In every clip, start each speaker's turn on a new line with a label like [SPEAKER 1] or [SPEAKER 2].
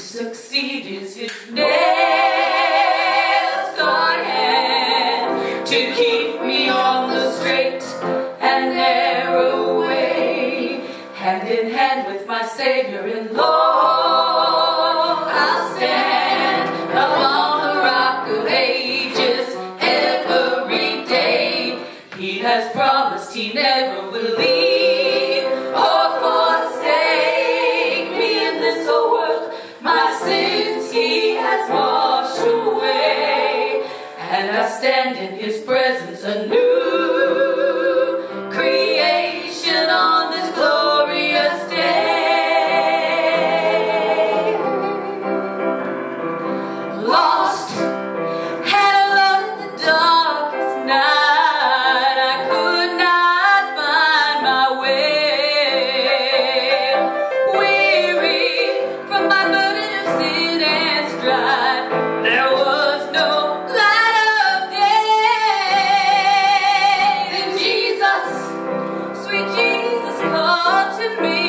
[SPEAKER 1] succeed is his name. stand in his presence anew. me.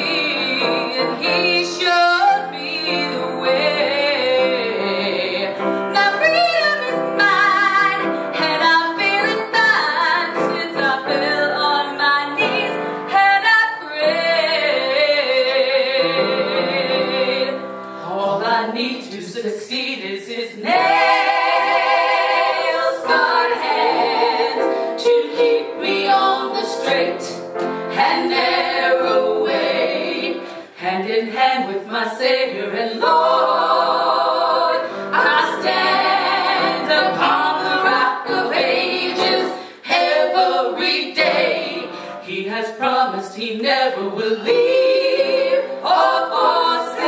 [SPEAKER 1] he never will leave or forsake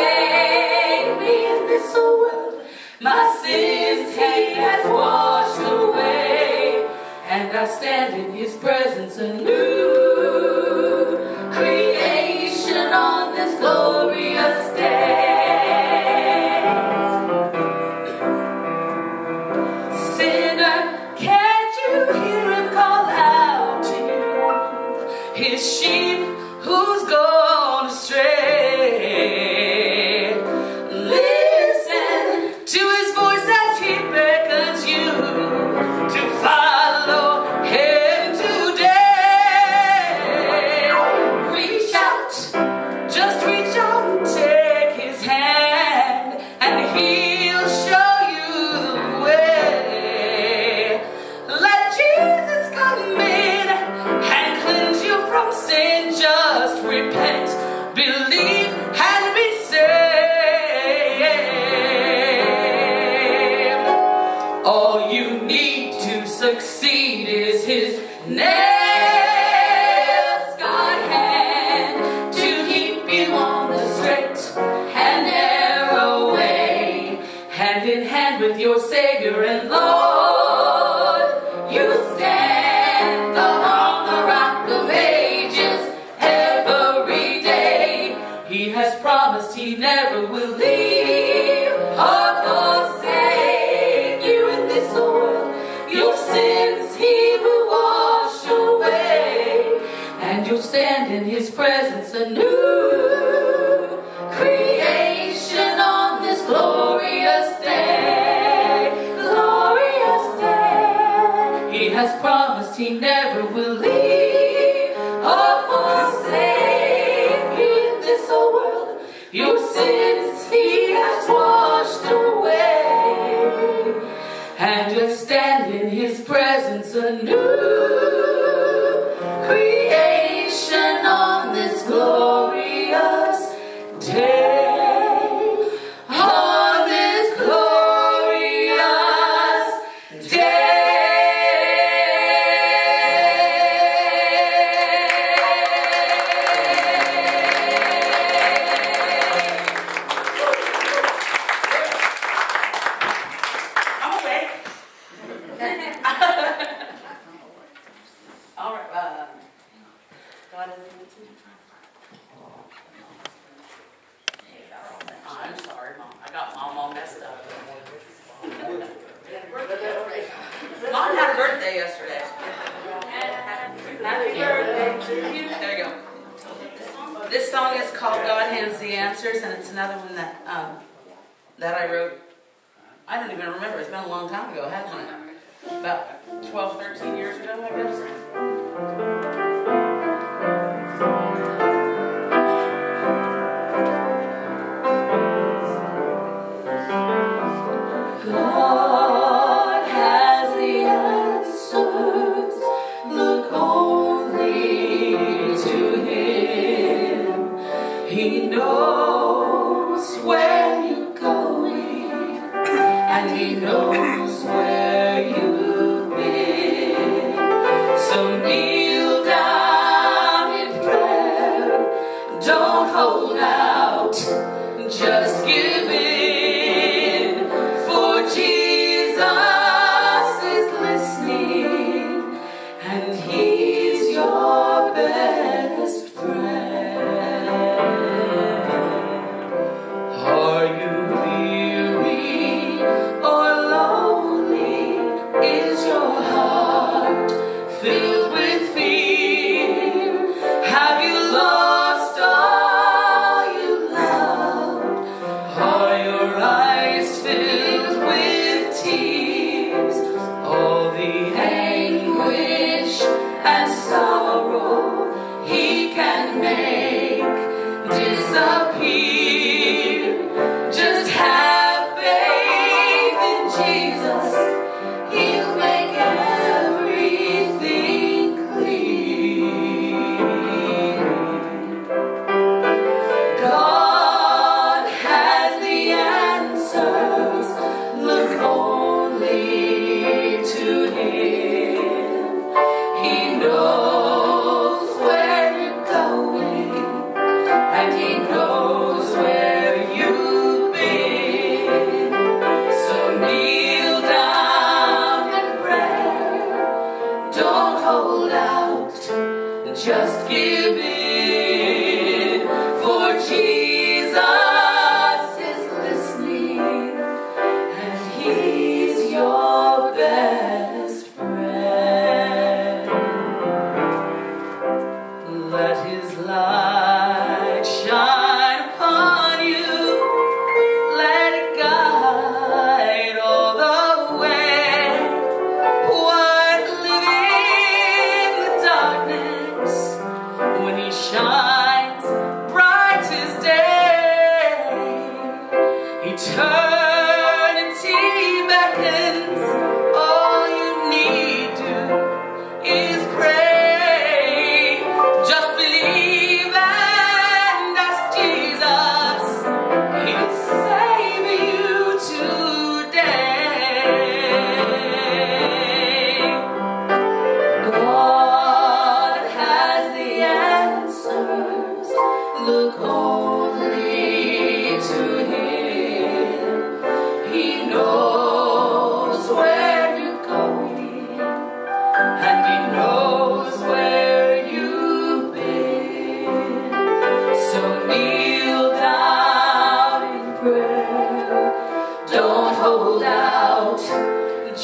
[SPEAKER 1] me in this world. My sins he has washed away, and I stand in his presence anew. his sheep who's gone astray. stand in his presence a new creation on this glorious day glorious day. He has promised he never will leave or forsake me in this old world. Your sins he has washed away. And just stand in his presence anew. answers, and it's another one that um, that I wrote. I don't even remember. It's been a long time ago, hasn't it? About 12, 13 years ago, I guess.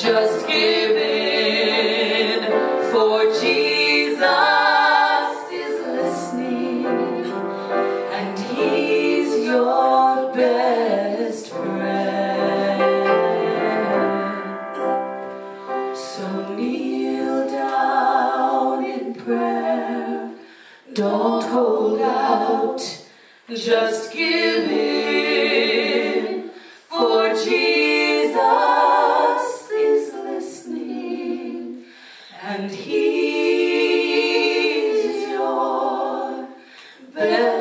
[SPEAKER 2] just give in for Jesus is listening and he's your best friend. So kneel down in prayer. Don't hold out. Just give in for Jesus. Yeah.